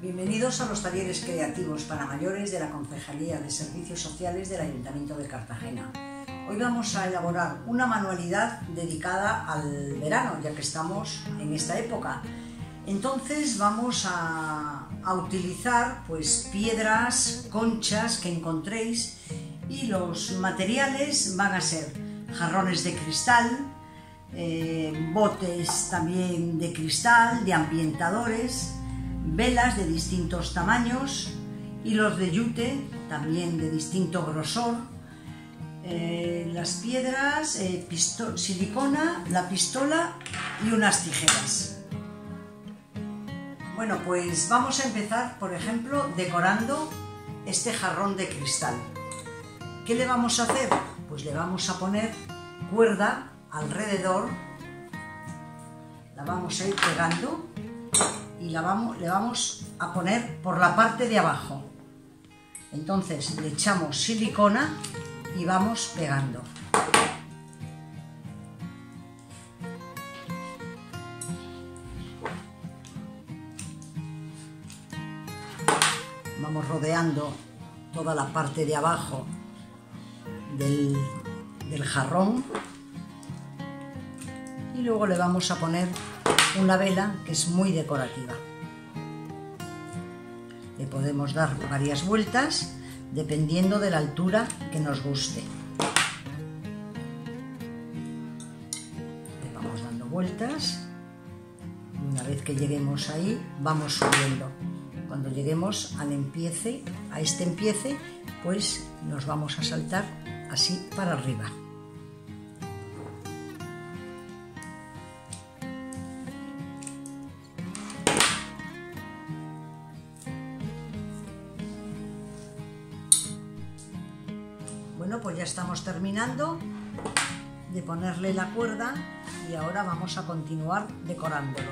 Bienvenidos a los talleres creativos para mayores de la Concejalía de Servicios Sociales del Ayuntamiento de Cartagena. Hoy vamos a elaborar una manualidad dedicada al verano, ya que estamos en esta época. Entonces vamos a, utilizar pues, piedras, conchas que encontréis y los materiales van a ser jarrones de cristal, eh, botes también de cristal, de ambientadores, velas de distintos tamaños, hilos de yute también de distinto grosor, eh, las piedras, eh, silicona, la pistola y unas tijeras. Bueno, pues vamos a empezar, por ejemplo, decorando este jarrón de cristal. ¿Qué le vamos a hacer? Pues le vamos a poner cuerda alrededor, la vamos a ir pegando y la vamos, le vamos a poner por la parte de abajo. Entonces le echamos silicona y vamos pegando. Vamos rodeando toda la parte de abajo del, del jarrón y luego le vamos a poner una vela que es muy decorativa. Le podemos dar varias vueltas dependiendo de la altura que nos guste. Le vamos dando vueltas. Una vez que lleguemos ahí, vamos subiendo. Cuando lleguemos al empiece, a este empiece, pues nos vamos a saltar así para arriba. Bueno, pues ya estamos terminando de ponerle la cuerda y ahora vamos a continuar decorándolo.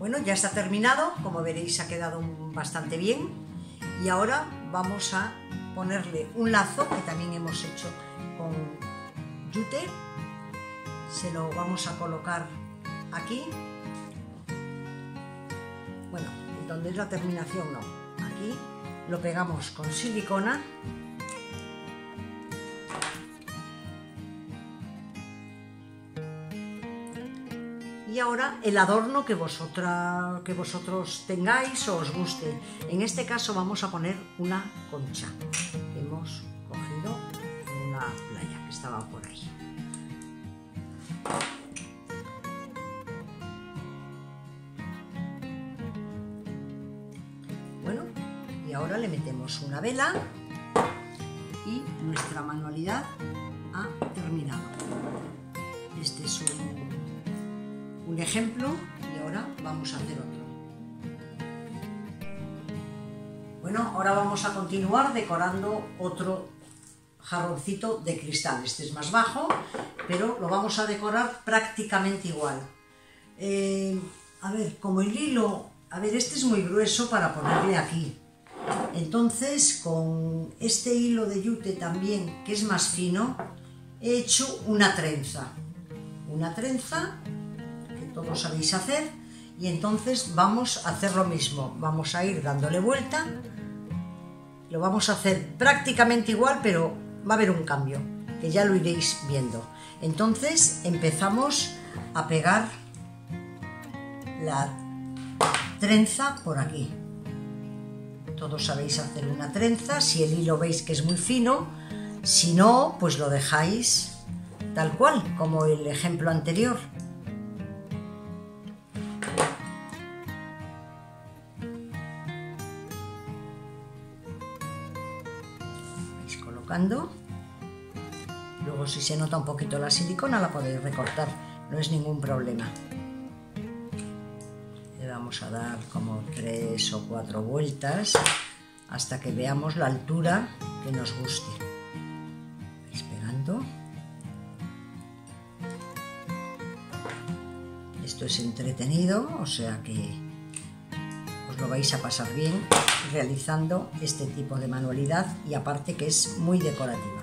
Bueno, ya está terminado, como veréis ha quedado bastante bien y ahora vamos a ponerle un lazo que también hemos hecho con yute se lo vamos a colocar aquí. Bueno, donde es la terminación no. Aquí lo pegamos con silicona. Y ahora el adorno que, que vosotros tengáis o os guste. En este caso vamos a poner una concha que hemos cogido en una playa que estaba por ahí. Bueno, y ahora le metemos una vela y nuestra manualidad ha terminado. Este es un, un ejemplo y ahora vamos a hacer otro. Bueno, ahora vamos a continuar decorando otro jarroncito de cristal. Este es más bajo, pero lo vamos a decorar prácticamente igual. Eh, a ver, como el hilo, a ver, este es muy grueso para ponerle aquí. Entonces, con este hilo de yute también, que es más fino, he hecho una trenza. Una trenza que todos sabéis hacer y entonces vamos a hacer lo mismo. Vamos a ir dándole vuelta. Lo vamos a hacer prácticamente igual, pero va a haber un cambio, que ya lo iréis viendo. Entonces empezamos a pegar la trenza por aquí. Todos sabéis hacer una trenza, si el hilo veis que es muy fino, si no, pues lo dejáis tal cual, como el ejemplo anterior. Luego si se nota un poquito la silicona la podéis recortar, no es ningún problema. Le vamos a dar como tres o cuatro vueltas hasta que veamos la altura que nos guste. Pegando. Esto es entretenido, o sea que lo vais a pasar bien realizando este tipo de manualidad y aparte que es muy decorativa.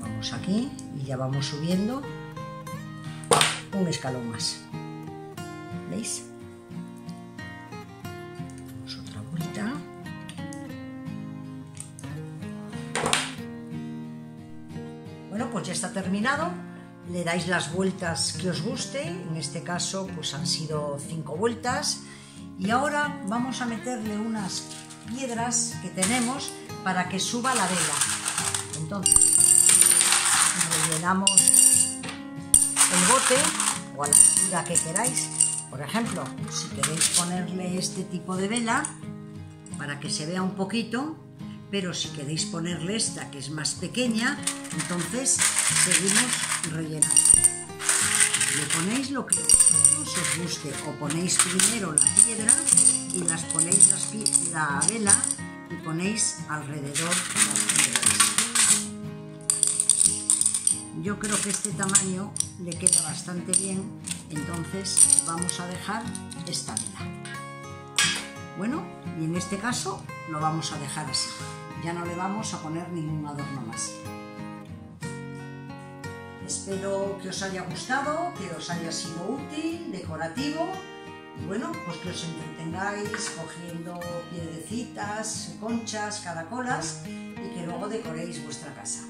Vamos aquí y ya vamos subiendo un escalón más. ¿Veis? otra vuelta. Bueno, pues ya está terminado. Le dais las vueltas que os guste. En este caso, pues han sido cinco vueltas. Y ahora vamos a meterle unas piedras que tenemos para que suba la vela. Entonces, rellenamos el bote o a la altura que queráis. Por ejemplo, si queréis ponerle este tipo de vela para que se vea un poquito, pero si queréis ponerle esta que es más pequeña, entonces seguimos rellenando. Le ponéis lo que os guste, o ponéis primero la piedra y las ponéis la vela y ponéis alrededor las piedras. Yo creo que este tamaño le queda bastante bien, entonces vamos a dejar esta vela. Bueno, y en este caso lo vamos a dejar así ya no le vamos a poner ningún adorno más. Espero que os haya gustado, que os haya sido útil, decorativo y bueno, pues que os entretengáis cogiendo piedrecitas, conchas, caracolas y que luego decoréis vuestra casa.